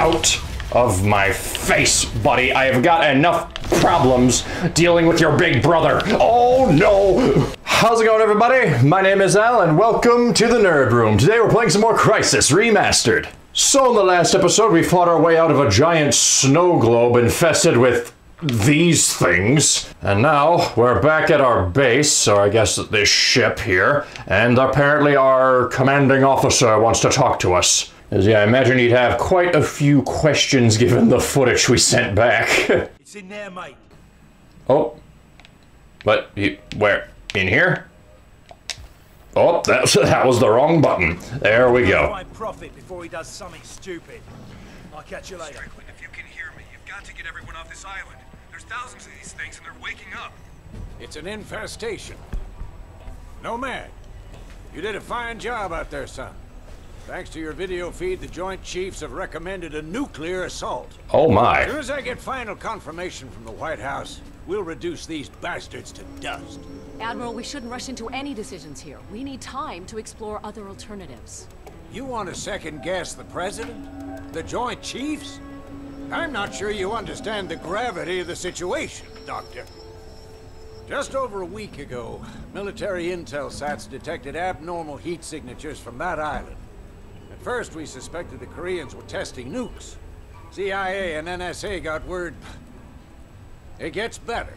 out of my face, buddy. I have got enough problems dealing with your big brother. Oh no! How's it going, everybody? My name is Al, and welcome to the Nerd Room. Today we're playing some more Crysis Remastered. So, in the last episode, we fought our way out of a giant snow globe infested with these things. And now we're back at our base, or I guess this ship here, and apparently our commanding officer wants to talk to us. As yeah, I imagine he'd have quite a few questions given the footage we sent back. It's in there, mate. oh. But You, where? In here? Oh, that, that was the wrong button. There we go. Try and Prophet before he does something stupid. I'll catch you later. Strickland, if you can hear me, you've got to get everyone off this island. There's thousands of these things and they're waking up. It's an infestation. Nomad. You did a fine job out there, son. Thanks to your video feed, the Joint Chiefs have recommended a nuclear assault. Oh my. As soon as I get final confirmation from the White House, we'll reduce these bastards to dust. Admiral, we shouldn't rush into any decisions here. We need time to explore other alternatives. You want to second guess the President? The Joint Chiefs? I'm not sure you understand the gravity of the situation, Doctor. Just over a week ago, military intel sats detected abnormal heat signatures from that island. At first, we suspected the Koreans were testing nukes. CIA and NSA got word... It gets better.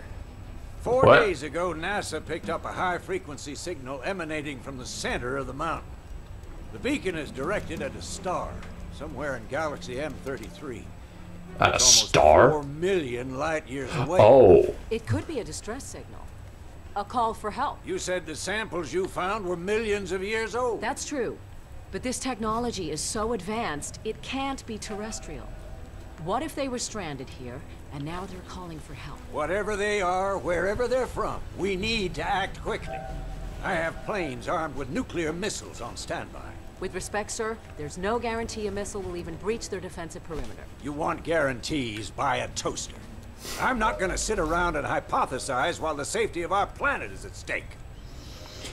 Four What? days ago, NASA picked up a high-frequency signal emanating from the center of the mountain. The beacon is directed at a star, somewhere in Galaxy M33. A star? Four million light years away. Oh. It could be a distress signal. A call for help. You said the samples you found were millions of years old. That's true. But this technology is so advanced, it can't be terrestrial. What if they were stranded here, and now they're calling for help? Whatever they are, wherever they're from, we need to act quickly. I have planes armed with nuclear missiles on standby. With respect, sir, there's no guarantee a missile will even breach their defensive perimeter. You want guarantees, buy a toaster. I'm not gonna sit around and hypothesize while the safety of our planet is at stake.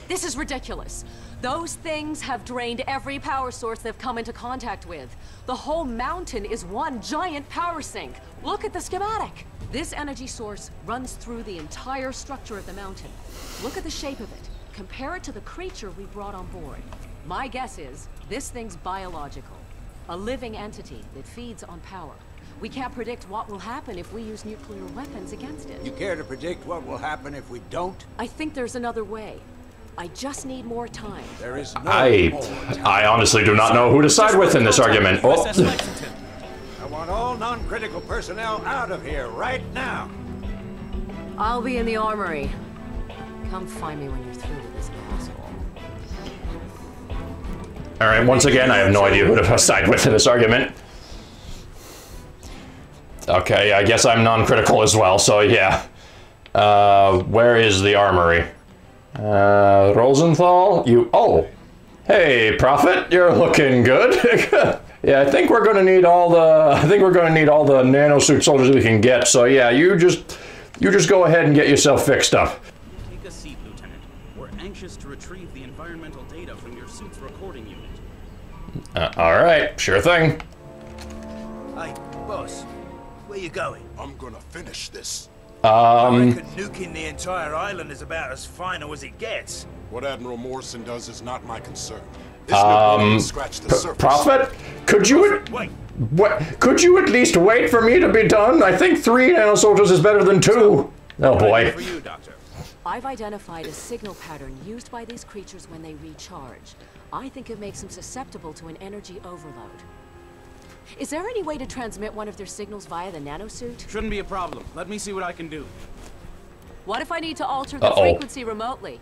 This is ridiculous. Those things have drained every power source they've come into contact with. The whole mountain is one giant power sink. Look at the schematic. This energy source runs through the entire structure of the mountain. Look at the shape of it. Compare it to the creature we brought on board. My guess is this thing's biological. A living entity that feeds on power. We can't predict what will happen if we use nuclear weapons against it. You care to predict what will happen if we don't? I think there's another way. I just need more time. There is no I, more time. I honestly do not know who to side with in this argument. Oh. I want all non-critical personnel out of here right now. I'll be in the armory. Come find me when you're through with this asshole. All right, once again, I have no idea who to side with in this argument. Okay, I guess I'm non-critical as well, so yeah. Uh, where is the armory? Uh, Rosenthal? You, oh. Hey, Prophet, you're looking good. yeah, I think we're gonna need all the, I think we're gonna need all the nanosuit soldiers we can get, so yeah, you just, you just go ahead and get yourself fixed up. Take a seat, Lieutenant. We're anxious to retrieve the environmental data from your suit's recording unit. Uh, all right, sure thing. Hey, boss, where you going? I'm gonna finish this. I Um, reckon nuking the entire island is about as final as it gets. What Admiral Morrison does is not my concern. Isn't it um, scratch the surface? Prophet, could you at, Wait, what? Could you at least wait for me to be done? I think three nano soldiers is better than two. Oh boy. For you, Doctor. I've identified a signal pattern used by these creatures when they recharge. I think it makes them susceptible to an energy overload. Is there any way to transmit one of their signals via the nanosuit? Shouldn't be a problem. Let me see what I can do. What if I need to alter the Uh-oh. frequency remotely?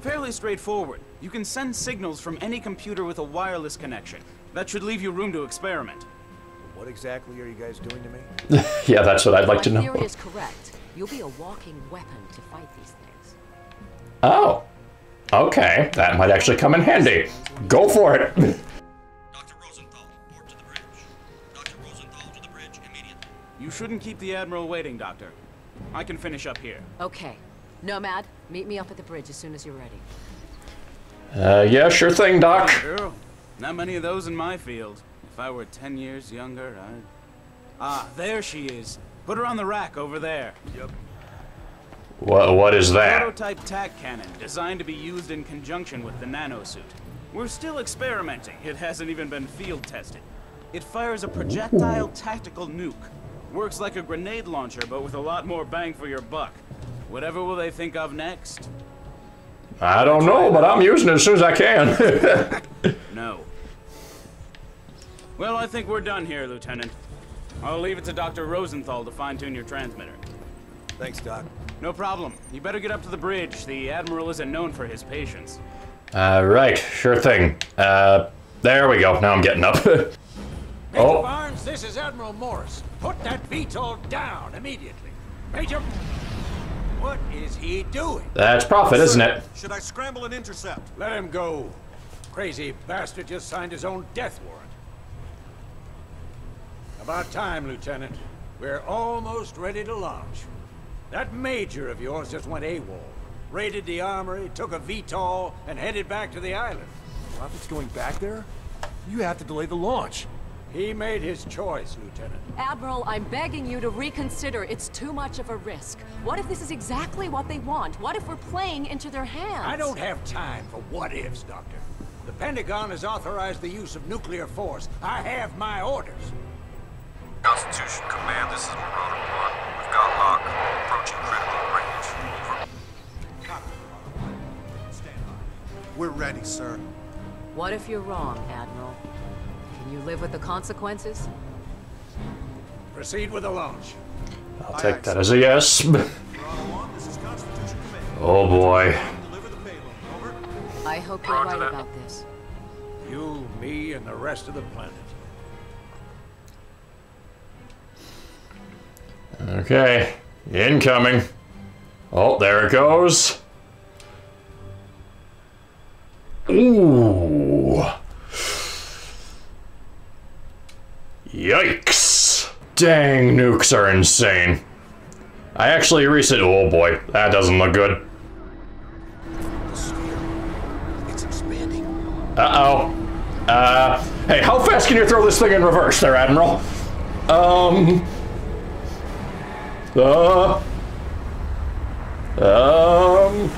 Fairly straightforward. You can send signals from any computer with a wireless connection. That should leave you room to experiment. what exactly are you guys doing to me? Yeah, that's what I'd like to know. theory is correct. You'll be a walking weapon to fight these things. Oh. Okay, that might actually come in handy. Go for it. You shouldn't keep the Admiral waiting, Doctor. I can finish up here. Okay. Nomad, meet me up at the bridge as soon as you're ready. Uh, yeah, sure thing, Doc. Sure. Not many of those in my field. If I were 10 years younger, I'd... Ah, there she is. Put her on the rack over there. Yep. What, what is that? Prototype tac cannon, designed to be used in conjunction with the nanosuit. We're still experimenting. It hasn't even been field tested. It fires a projectile tactical nuke. Works like a grenade launcher, but with a lot more bang for your buck. Whatever will they think of next? I don't know, but I'm using it as soon as I can. No. Well, I think we're done here, Lieutenant. I'll leave it to Dr. Rosenthal to fine-tune your transmitter. Thanks, Doc. No problem. You better get up to the bridge. The Admiral isn't known for his patience. All right, sure thing. Uh, there we go. Now I'm getting up. Major Oh. Barnes, this is Admiral Morris. Put that VTOL down immediately. Major... What is he doing? That's Prophet, isn't it? Should I scramble and intercept? Let him go. Crazy bastard just signed his own death warrant. About time, Lieutenant. We're almost ready to launch. That major of yours just went AWOL. Raided the armory, took a VTOL, and headed back to the island. Prophet's going back there? You have to delay the launch. He made his choice, Lieutenant. Admiral, I'm begging you to reconsider. It's too much of a risk. What if this is exactly what they want? What if we're playing into their hands? I don't have time for what-ifs, Doctor. The Pentagon has authorized the use of nuclear force. I have my orders. Constitution Command, this is Marauder 1. We've got Hawk approaching critical range. Over. Stand by. We're ready, sir. What if you're wrong, Admiral? Can you live with the consequences? Proceed with the launch. I'll take that as a yes. Marauder 1, this is Constitution Command. Oh boy. Deliver the payload. Over. I hope you're right about this. You, me, and the rest of the planet. Okay, incoming. Oh, there it goes. Ooh. Yikes. Dang, nukes are insane. I actually reset. Oh boy, that doesn't look good. It's expanding. Uh oh. Uh, hey, how fast can you throw this thing in reverse there, Admiral? Um. Uh. Um.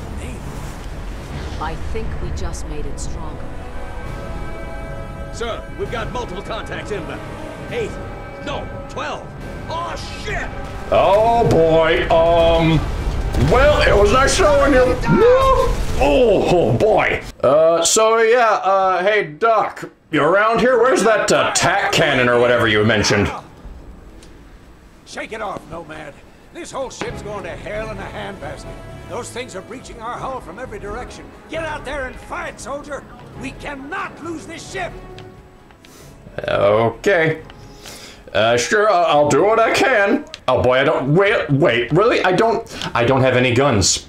I think we just made it stronger. Sir, we've got multiple contacts inbound. Eight. No, twelve. Oh, shit! Oh boy. Um. Well, it was nice knowing you. Oh, oh boy. Uh. So yeah. Uh. Hey, Doc. You around here? Where's that uh, tac cannon or whatever you mentioned? Shake it off, Nomad. This whole ship's going to hell in a handbasket. Those things are breaching our hull from every direction. Get out there and fight, soldier! We cannot lose this ship! Okay. Uh, sure, I'll, I'll do what I can. Oh boy, I don't. Wait, wait, really? I don't. I don't have any guns.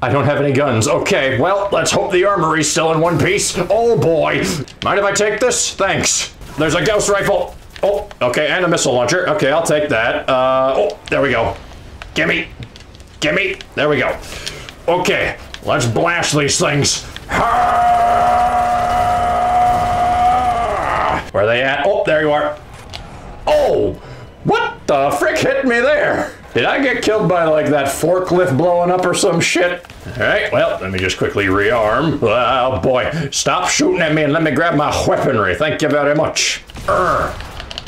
I don't have any guns. Okay, well, let's hope the armory's still in one piece. Oh boy. Mind if I take this? Thanks. There's a Gauss rifle. Oh, okay, and a missile launcher. Okay, I'll take that. Uh, oh, there we go. Gimme. Gimme. There we go. Okay, let's blast these things. Where are they at? Oh, there you are. Oh, what the frick hit me there? Did I get killed by like that forklift blowing up or some shit? All right, well, let me just quickly rearm. Oh boy, stop shooting at me and let me grab my weaponry. Thank you very much. Urgh.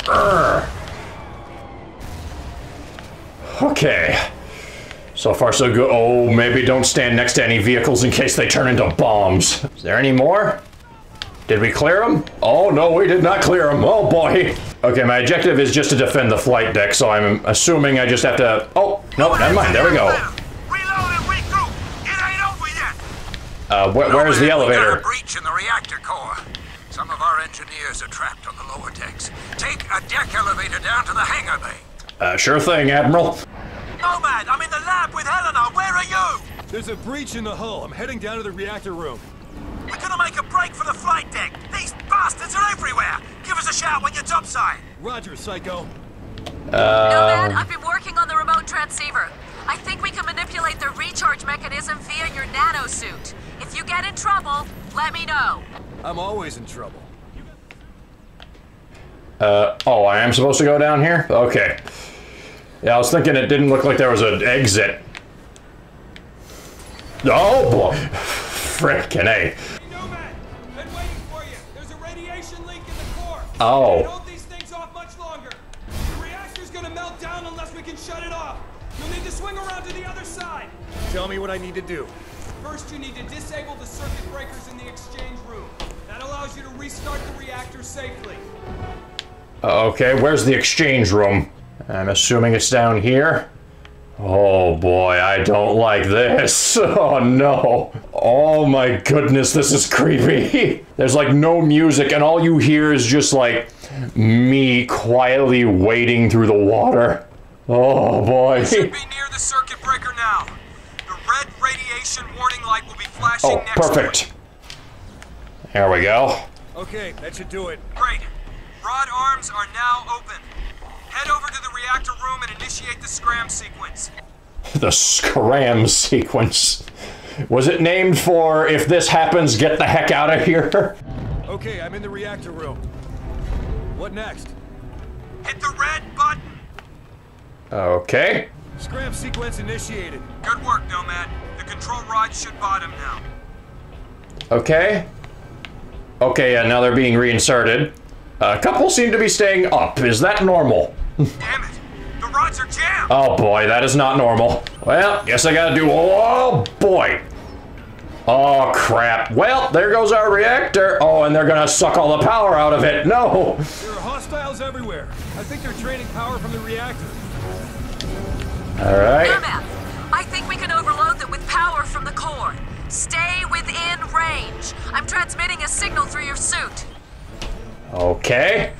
Urgh. Okay. So far, so good. Oh, maybe don't stand next to any vehicles in case they turn into bombs. Is there any more? Did we clear them? Oh, no, we did not clear them. Oh, boy. Okay, my objective is just to defend the flight deck, so I'm assuming I just have to... Oh, no, never mind. There we go. Reload and regroup. It ain't over yet. Uh, wh- where's the We got a elevator? breach in the reactor core. Some of our engineers are trapped on the lower decks. Take a deck elevator down to the hangar bay. Uh, sure thing, Admiral. Nomad, I'm in the lab with Helena. Where are you? There's a breach in the hull. I'm heading down to the reactor room. We're gonna make a break for the flight deck. These bastards are everywhere. Give us a shout when you're topside. Roger, Psycho. Nomad, I've been working on the remote transceiver. I think we can manipulate the recharge mechanism via your nano suit. If you get in trouble, let me know. I'm always in trouble. Uh, oh, I am supposed to go down here? Okay. Yeah, I was thinking it didn't look like there was an exit. Oh boy. Frickin' A. Oh. Can't hold these things off much longer. The reactor's gonna melt down unless we can shut it off. You'll need to swing around to the other side. Tell me what I need to do. First, you need to disable the circuit breakers in the exchange room. That allows you to restart the reactor safely. Okay, where's the exchange room? I'm assuming it's down here. Oh boy, I don't like this. Oh no. Oh my goodness, this is creepy. There's like no music, and all you hear is just like me quietly wading through the water. Oh boy. Should be near the circuit breaker now. The red radiation warning light will be flashing Oh, next to it. perfect. Here we go. Okay, that should do it. Great. Rod arms are now open. Head over to the reactor room and initiate the scram sequence. The scram sequence. Was it named for if this happens, get the heck out of here? Okay, I'm in the reactor room. What next? Hit the red button. Okay. Scram sequence initiated. Good work, Nomad. The control rod should bottom now. Okay. Okay, yeah, now they're being reinserted. A couple seem to be staying up. Is that normal? Damn it. The rods are jammed. Oh boy, that is not normal. Well, guess I gotta do. Oh boy. Oh crap. Well, there goes our reactor. Oh, and they're gonna suck all the power out of it. No. There are hostiles everywhere. I think they're draining power from the reactor. All right. Nomad, I think we can overload them with power from the core. Stay within range. I'm transmitting a signal through your suit. Okay.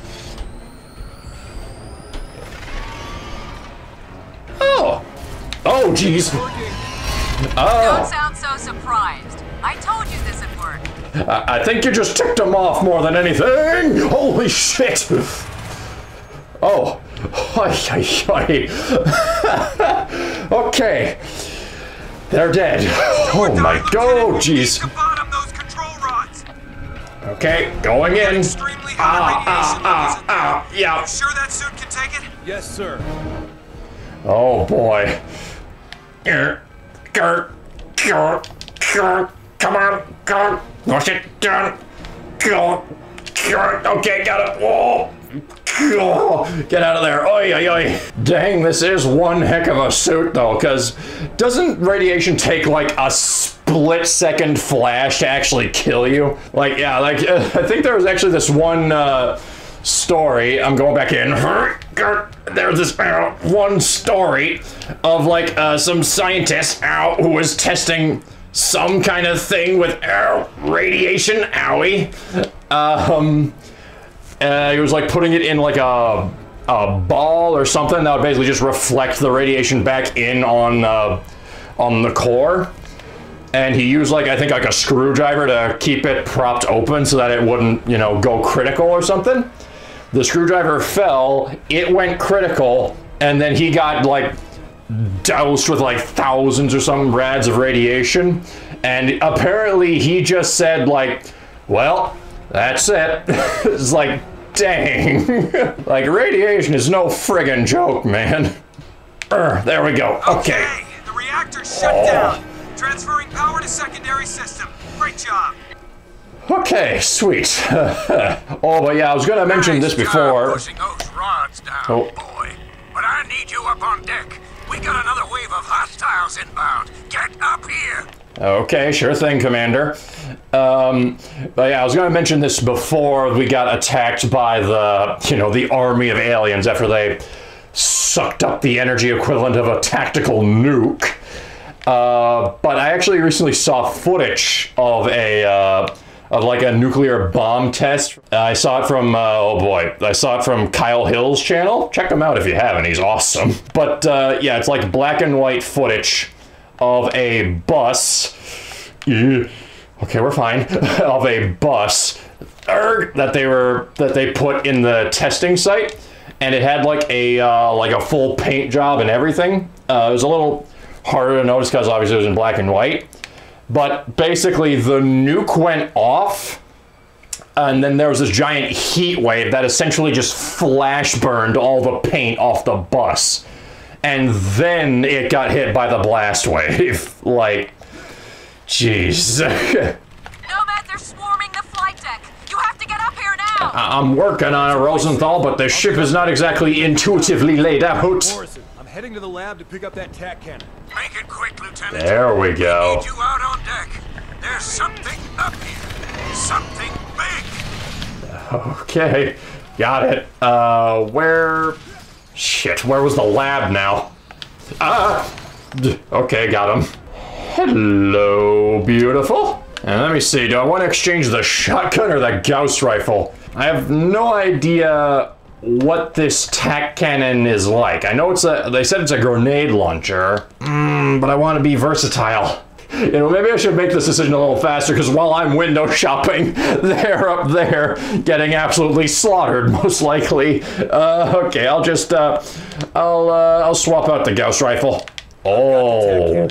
Oh. Oh, jeez. Don't Oh. sound so surprised. I told you this would work. I I think you just ticked him off more than anything. Holy shit. Oh. Hi, hi, hi. okay. They're dead. Oh my god, jeez. Bottom those control rods. Okay, going in. Extremely high Ah, ah, ah, yeah. You sure that suit can take it? Yes, sir. Oh boy. Grr, grr, grr. Come on, grr. Push it down. Grr. Okay, got it. Whoa. Grr. Get out of there. Oi, oi, oi. Dang, this is one heck of a suit, though, because doesn't radiation take like a split second flash to actually kill you? Like, yeah, like, I think there was actually this one, uh, story. I'm going back in. There's this uh, one story of like uh, some scientist uh, who was testing some kind of thing with radiation. Owie. Um, uh, he was like putting it in like a a ball or something that would basically just reflect the radiation back in on uh, on the core and he used like I think like a screwdriver to keep it propped open so that it wouldn't, you know, go critical or something. The screwdriver fell, it went critical, and then he got like doused with like thousands or some rads of radiation. And apparently he just said like, well, that's it. it's like, dang. like radiation is no friggin' joke, man. Urgh, there we go. Okay. Okay, the reactor's shut Oh. down. Transferring power to secondary system. Great job. Okay, sweet. oh, but yeah, I was gonna mention this Nice job before. Pushing those rods down, Oh. boy. But I need you up on deck. We got another wave of hostiles inbound. Get up here. Okay, sure thing, Commander. Um, but yeah, I was gonna mention this before we got attacked by the, you know, the army of aliens after they sucked up the energy equivalent of a tactical nuke. Uh, but I actually recently saw footage of a uh, of like a nuclear bomb test. I saw it from uh, oh boy, I saw it from Kyle Hill's channel. Check him out if you haven't. He's awesome. But uh, yeah, it's like black and white footage of a bus. Okay, we're fine. of a bus that they were that they put in the testing site, and it had like a uh, like a full paint job and everything. Uh, it was a little harder to notice because obviously it was in black and white. But basically, the nuke went off and then there was this giant heat wave that essentially just flash burned all the paint off the bus. And then it got hit by the blast wave. like, jeez. Nomad, they're swarming the flight deck. You have to get up here now. I- I'm working on it, Rosenthal, but the ship is not exactly intuitively laid out. Morrison, I'm heading to the lab to pick up that tac cannon. Make it quick, Lieutenant. There we go. Need you out on deck. There's something up here. Something big. Okay, got it. Uh, where? Shit, where was the lab now? Ah! Okay, got him. Hello, beautiful. And let me see, do I want to exchange the shotgun or the Gauss rifle? I have no idea what this tac cannon is like. I know it's a, they said it's a grenade launcher, mm, but I want to be versatile. You know, maybe I should make this decision a little faster because while I'm window shopping, they're up there getting absolutely slaughtered, most likely. Uh, okay, I'll just, uh, I'll, uh, I'll swap out the Gauss rifle. Oh.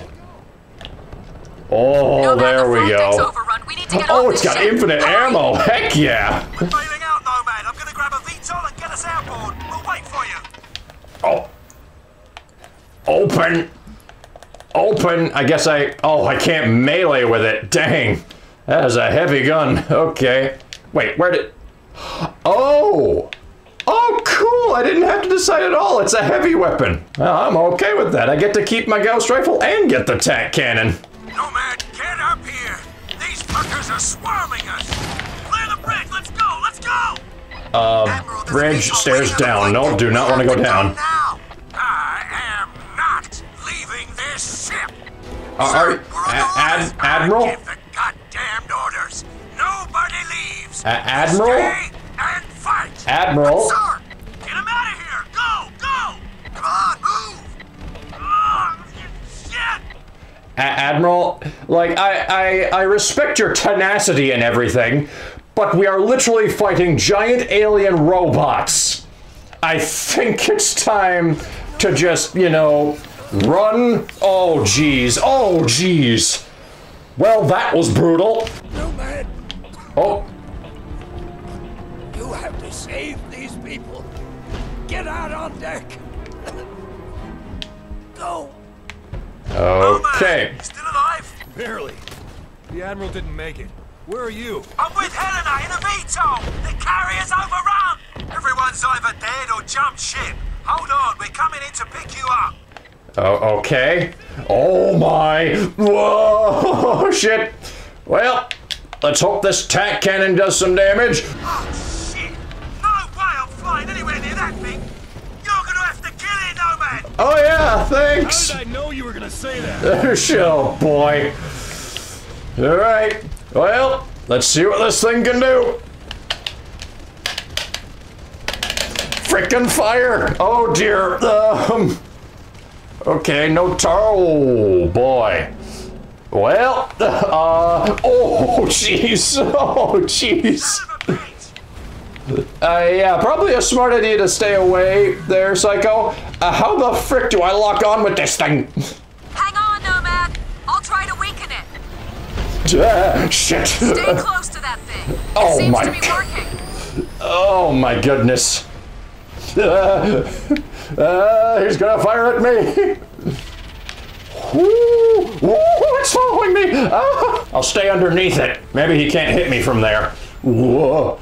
Oh, Nomad, there the we go. We need to get Oh, it's got ship. infinite Hurry. ammo. Heck yeah. Open. Open. I guess I. Oh, I can't melee with it. Dang. That is a heavy gun. Okay. Wait, where did. Oh. Oh, cool. I didn't have to decide at all. It's a heavy weapon. Well, I'm okay with that. I get to keep my Gauss rifle and get the tac cannon. Nomad, get up here. These fuckers are swarming us. Clear the bridge. Let's go. Let's go. Uh, bridge, stairs down. No, do not want to go down. Now. This ship. Are, Sir, are, we're A- on Ad-. I Admiral? give the goddamned orders. Nobody leaves. A- Admiral? Stay and fight. Admiral? But, sir, get him out of here. Go, go. Come on, move. Oh, shit. A- Admiral, like I, I I respect your tenacity and everything, but we are literally fighting giant alien robots. I think it's time to just, you know, run. Oh jeez. Oh jeez. Well, that was brutal. Nomad, Oh, you have to save these people. Get out on deck. Go. okay. You still alive? Barely. The Admiral didn't make it. Where are you? I'm with Helena in a VTOL. The carrier's overrun. Everyone's either dead or jumped ship. Hold on, we're coming in to pick you up. Oh, okay. Oh my. Whoa, shit. Well, let's hope this tac cannon does some damage. Oh, shit. No way I'm flying anywhere near that thing. You're gonna have to kill it, Nomad. Oh yeah, How thanks. did I know you were gonna say that? oh boy. All right. Well, let's see what this thing can do. Frickin' fire! Oh dear. Um. Okay, no tar. Oh boy. Well, uh. Oh jeez. Oh jeez. Son of a bitch. Uh, yeah, probably a smart idea to stay away there, Psycho. Uh, how the frick do I lock on with this thing? Hang on, Nomad. I'll try to weaken it. Ah, shit. Stay close to that thing. It Oh seems my to be working. Oh my goodness. Uh, uh, he's gonna fire at me. Woo, woo, it's following me. Ah, I'll stay underneath it. Maybe he can't hit me from there. Whoa.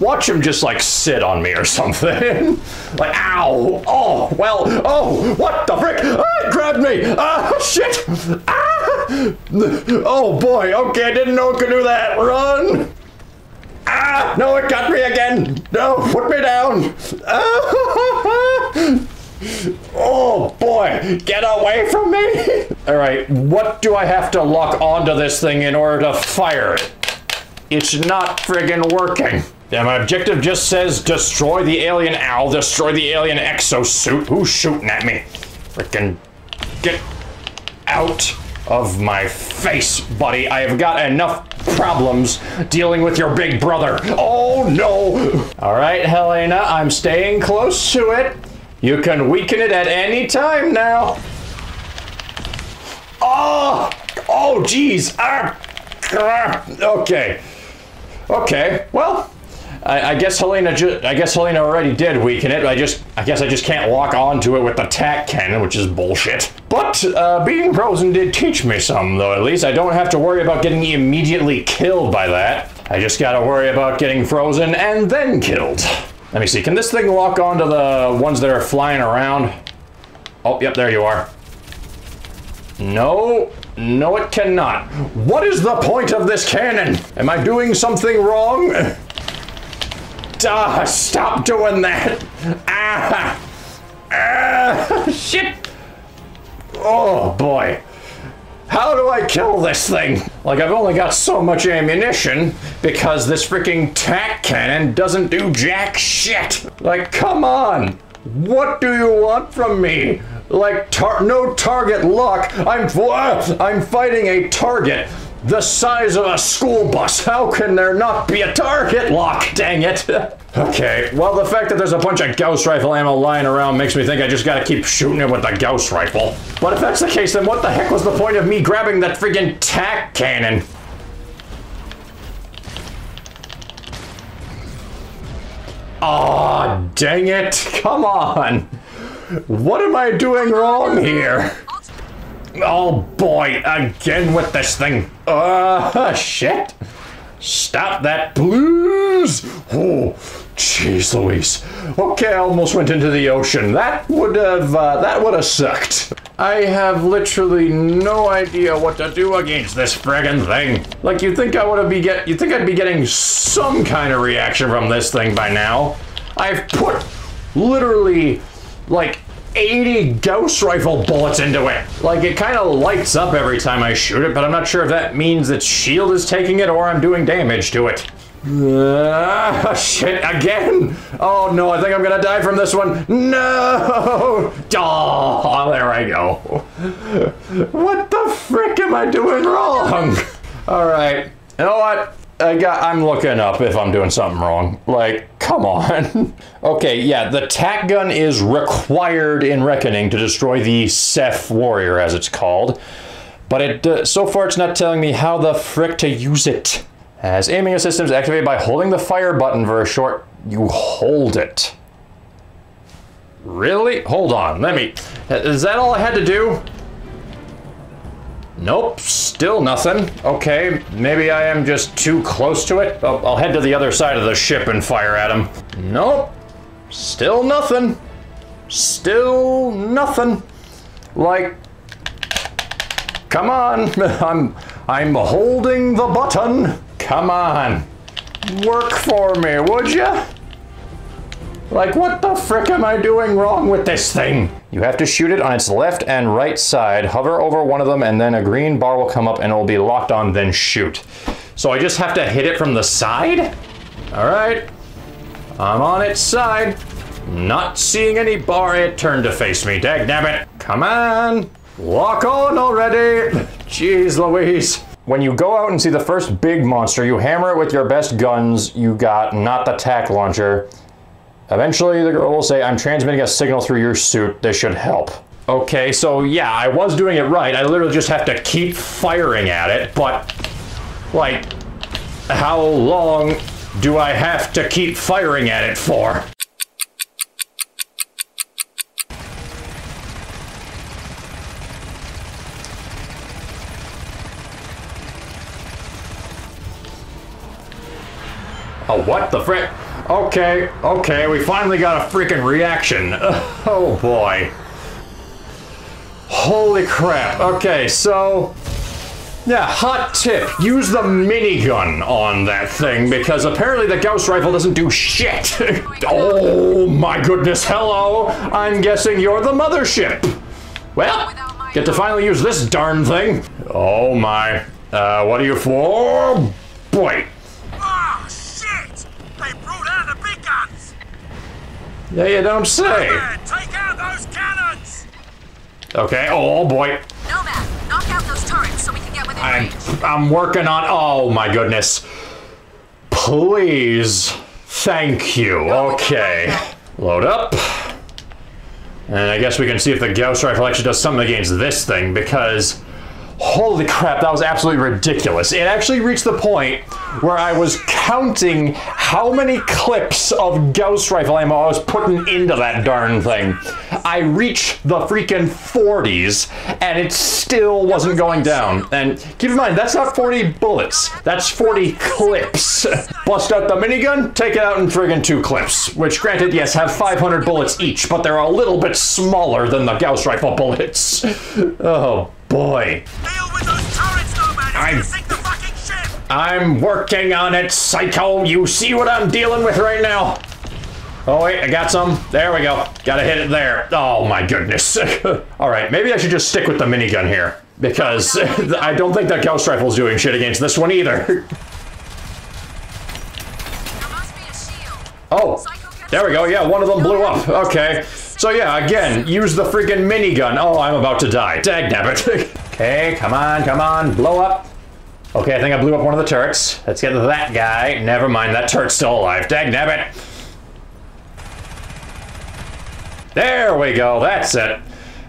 Watch him just like sit on me or something. like, ow. Oh, well, oh, what the frick? Ah, grabbed me. Ah, shit. Ah. Oh boy, okay, I didn't know it could do that. Run. Ah, no, it got me again. No, put me down. Oh boy, get away from me. All right, what do I have to lock onto this thing in order to fire it? It's not friggin' working. Yeah, my objective just says destroy the alien owl, destroy the alien exosuit. Who's shooting at me? Frickin' get out of my face, buddy. I have got enough problems dealing with your big brother. Oh no! All right, Helena, I'm staying close to it. You can weaken it at any time now. Oh! Oh, jeez. Ah! Ah! Okay. Okay, well, I, I guess Helena. Ju- I guess Helena already did weaken it. I just. I guess I just can't lock onto it with the tac cannon, which is bullshit. But uh, being frozen did teach me some, though. At least I don't have to worry about getting immediately killed by that. I just gotta worry about getting frozen and then killed. Let me see. Can this thing lock onto the ones that are flying around? Oh, yep, there you are. No, no, it cannot. What is the point of this cannon? Am I doing something wrong? Ah, stop doing that. Ah, ah, shit. Oh boy. How do I kill this thing? Like, I've only got so much ammunition because this freaking tac cannon doesn't do jack shit. Like, come on. What do you want from me? Like, tar- no target lock. I'm I'm fighting a target the size of a school bus. How can there not be a target lock? Dang it. okay, well, the fact that there's a bunch of Gauss rifle ammo lying around makes me think I just gotta keep shooting it with the Gauss rifle. But if that's the case, then what the heck was the point of me grabbing that friggin' tac cannon? Aw, oh, dang it. Come on. What am I doing wrong here? Oh boy, again with this thing. Uh, shit. Stop that, please. Oh, jeez Louise. Okay, I almost went into the ocean. That would have, uh, that would have sucked. I have literally no idea what to do against this friggin' thing. Like, you think I would be get, you think I'd be getting some kind of reaction from this thing by now? I've put literally like 80 Gauss rifle bullets into it. Like, it kind of lights up every time I shoot it, but I'm not sure if that means its shield is taking it or I'm doing damage to it. Uh, shit, again? Oh no, I think I'm gonna die from this one. No! Oh, there I go. What the frick am I doing wrong? Alright, you know what? I got, I'm looking up if I'm doing something wrong. Like, come on. okay, yeah, the tack gun is required in Reckoning to destroy the Ceph Warrior, as it's called. But it uh, so far it's not telling me how the frick to use it. As aiming assistance activated by holding the fire button for a short, you hold it. Really? Hold on, let me, is that all I had to do? Nope, still nothing. Okay, maybe I am just too close to it. I'll, I'll head to the other side of the ship and fire at him. Nope, still nothing. Still nothing. Like, come on, I'm, I'm holding the button. Come on, work for me, would ya? Like, what the frick am I doing wrong with this thing? You have to shoot it on its left and right side, hover over one of them, and then a green bar will come up and it will be locked on, then shoot. So I just have to hit it from the side? All right, I'm on its side. Not seeing any bar, it turned to face me, it. Come on, lock on already. Jeez Louise. When you go out and see the first big monster, you hammer it with your best guns you got, not the tack launcher. Eventually, the girl will say, I'm transmitting a signal through your suit. This should help. Okay, so yeah, I was doing it right. I literally just have to keep firing at it, but, like, how long do I have to keep firing at it for? Oh, what the frick? Okay, okay, we finally got a freaking reaction. Oh boy. Holy crap. Okay, so yeah, hot tip. Use the minigun on that thing because apparently the Gauss rifle doesn't do shit. oh my goodness, hello. I'm guessing you're the mothership. Well, get to finally use this darn thing. Oh my. Uh, what are you for? Boy, Yeah, you don't say. Take out those cannons! Okay, oh boy. Nomad, knock out those turrets so we can get within I'm, range. I'm working on, oh my goodness. Please. Thank you. Okay. Load up. And I guess we can see if the Gauss rifle actually does something against this thing, because Holy crap, that was absolutely ridiculous. It actually reached the point where I was counting how many clips of Gauss rifle ammo I was putting into that darn thing. I reached the freaking 40s and it still wasn't going down. And keep in mind, that's not 40 bullets, that's 40 clips. Bust out the minigun, take it out in friggin' two clips. Which, granted, yes, have 500 bullets each, but they're a little bit smaller than the Gauss rifle bullets. Oh boy. Deal with those turrets! I'm- the fucking ship! I'm working on it, psycho. You see what I'm dealing with right now? Oh wait, I got some. There we go. Gotta hit it there. Oh my goodness. All right, maybe I should just stick with the minigun here because I don't think that Gauss rifle's doing shit against this one either. There must be a shield. Oh, there we go. Yeah, one of them blew up. Okay. So yeah, again, use the freaking minigun. Oh, I'm about to die. Dag nabbit. okay, come on, come on, blow up. Okay, I think I blew up one of the turrets. Let's get that guy. Never mind, that turret's still alive. Dag nabbit. There we go, that's it.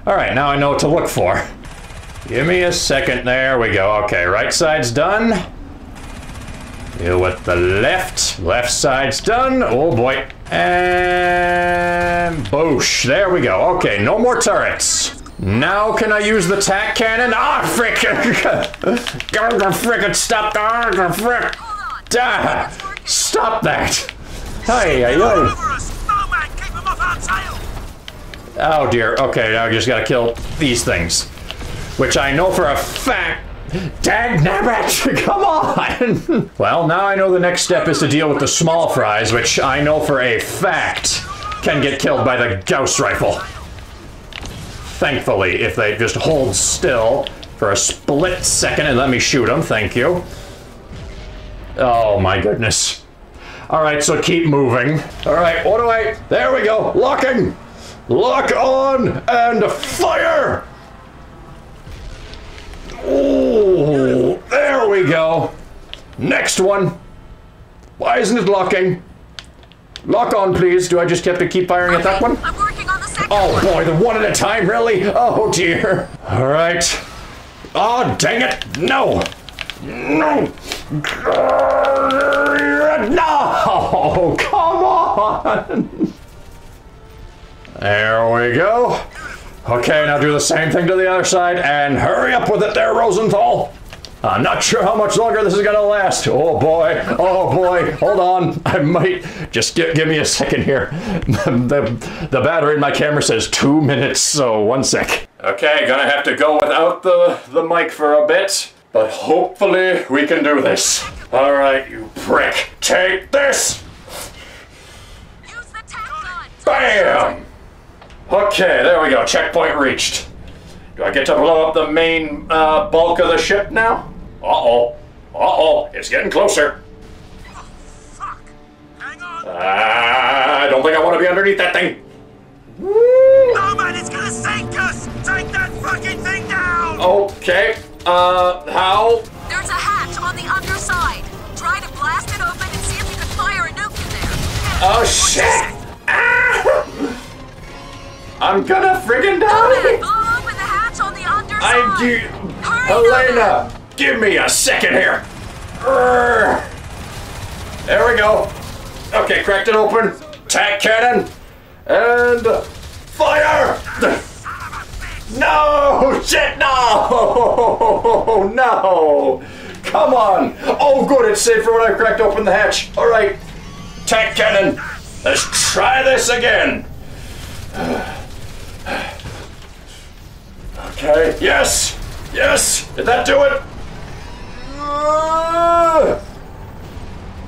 All right, now I know what to look for. Give me a second. There we go. Okay, right side's done. Deal with the left. Left side's done. Oh boy. And boosh. There we go. Okay, no more turrets. Now can I use the tac cannon? Ah, frick! Frickin' stop the frick! Ah, stop that! Hey, hey! Oh dear. Okay, now I just gotta kill these things. Which I know for a fact. Dag nabbit! Come on! well, now I know the next step is to deal with the small fries, which I know for a fact can get killed by the Gauss rifle. Thankfully, if they just hold still for a split second and let me shoot them, thank you. Oh my goodness. Alright, so keep moving. Alright, what do I. There we go! Locking! Lock on and fire! Ooh, there we go. Next one. Why isn't it locking? Lock on, please. Do I just have to keep firing at that one? I'm working on the second Oh one. boy, the one at a time, really? Oh dear. All right. Oh, dang it. No. No. No. Oh, come on. There we go. Okay, now do the same thing to the other side and hurry up with it there, Rosenthal. I'm not sure how much longer this is gonna last. Oh boy, oh boy, hold on. I might just gi- give me a second here. the, the battery in my camera says two minutes, so one sec. Okay, gonna have to go without the, the mic for a bit, but hopefully we can do this. All right, you prick, take this. Use the tack gun. Bam! Okay, there we go. Checkpoint reached. Do I get to blow up the main uh, bulk of the ship now? Uh-oh. Uh-oh. It's getting closer. Oh, fuck! Hang on! I don't think I want to be underneath that thing. Nomad, it's gonna sink us! Take that fucking thing down! Okay. Uh, how? There's a hatch on the underside. Try to blast it open and see if you can fire a nuke in there. Oh, shit! Ah! I'm gonna friggin' Nomad, die! blow open the hatch on the underside. I do. Hurry, Helena, give me a second here. There we go. Okay, cracked it open. Tac cannon. And fire! No! Shit, no! No! Come on! Oh, good, it's safe for when I cracked open the hatch. All right, tac cannon. Let's try this again. Okay, yes! Yes! Did that do it? Uh,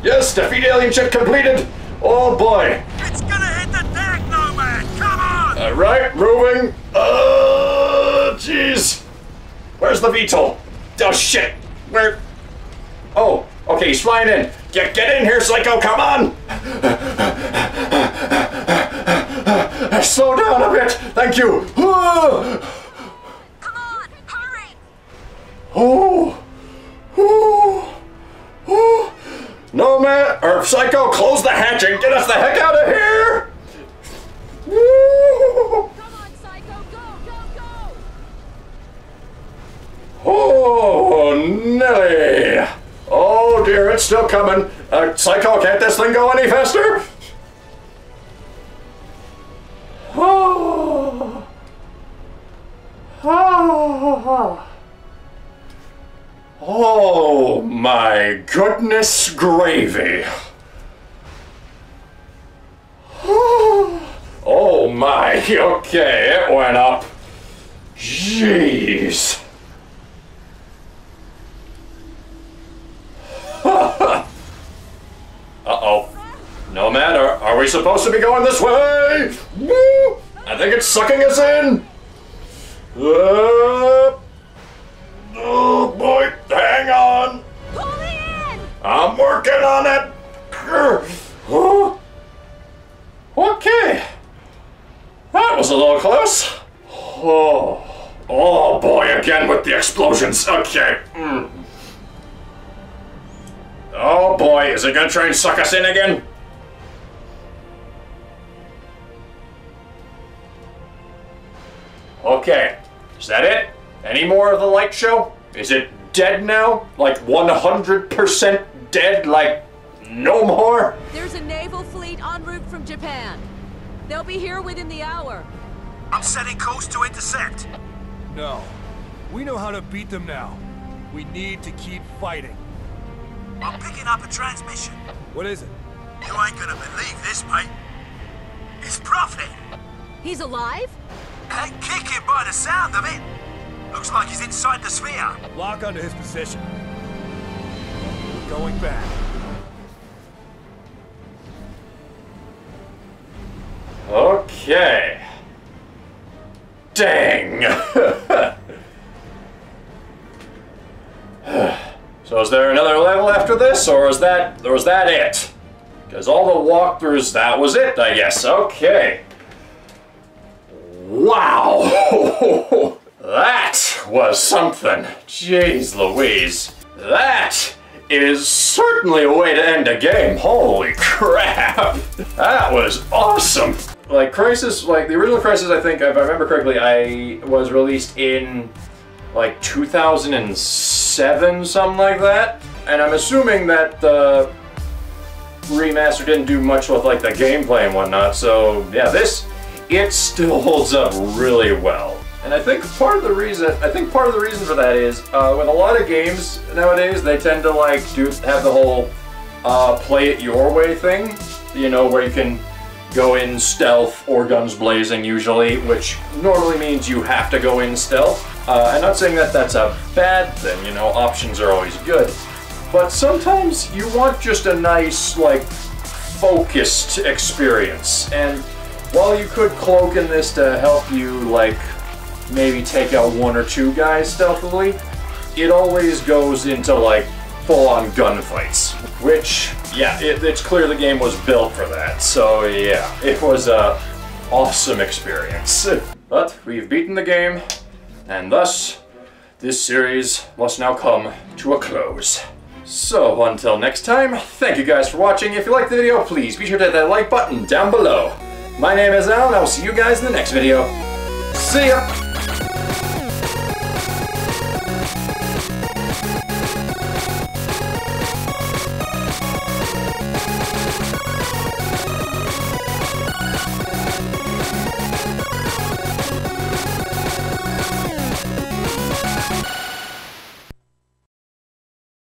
yes, defeat alien check completed. Oh boy. It's gonna hit the deck, Nomad! Come on! All right, moving. Oh, jeez. Where's the VTOL? Oh shit. Where? Oh, okay, he's flying in. Get get in here, Psycho. Come on. Slow down a bit. Thank you. Come on, hurry. Oh, oh, oh. No, man, or Psycho, close the hatch and get us the heck out of here. Woo. Come on, Psycho, go, go, go. Oh, Nelly! Oh dear, it's still coming. Uh, Psycho, can't this thing go any faster? Oh. Oh. Oh my goodness gravy. Oh my, okay, it went up. Jeez. Uh-oh. No matter. Are we supposed to be going this way? I think it's sucking us in. Uh, I'm working on it. Okay. That was a little close. Oh. Oh boy, again with the explosions. Okay. Mm. Oh boy, is it gonna try and suck us in again? Okay, is that it? Any more of the light show? Is it dead now? Like 100% dead? Like no more? There's a naval fleet en route from Japan. They'll be here within the hour. I'm setting course to intercept. No. We know how to beat them now. We need to keep fighting. I'm picking up a transmission. What is it? You ain't gonna believe this, mate. It's Prophet. He's alive? And kicking by the sound of it. Looks like he's inside the sphere. Lock onto his position. Going back. Okay. Dang. so is there another level after this, or is that, or is that it? Because all the walkthroughs, that was it, I guess. Okay. Wow. that was something. Jeez Louise. That is certainly a way to end a game. Holy crap. That was awesome. Like Crysis, like the original Crysis, I think, if I remember correctly, I was released in like 2007, something like that. And I'm assuming that the remaster didn't do much with like the gameplay and whatnot. So yeah, this, it still holds up really well. And I think part of the reason, I think part of the reason for that is, uh, with a lot of games nowadays, they tend to like do have the whole uh, play it your way thing. You know, where you can go in stealth or guns blazing usually, which normally means you have to go in stealth. Uh, I'm not saying that that's a bad thing, you know, options are always good. But sometimes you want just a nice, like, focused experience. And while you could cloak in this to help you, like, maybe take out one or two guys stealthily, it always goes into, like, full-on gunfights. Which, yeah, it, it's clear the game was built for that. So, yeah, it was a awesome experience. But we've beaten the game, and thus, this series must now come to a close. So, until next time, thank you guys for watching. If you liked the video, please be sure to hit that like button down below. My name is Al, and I will see you guys in the next video. See ya!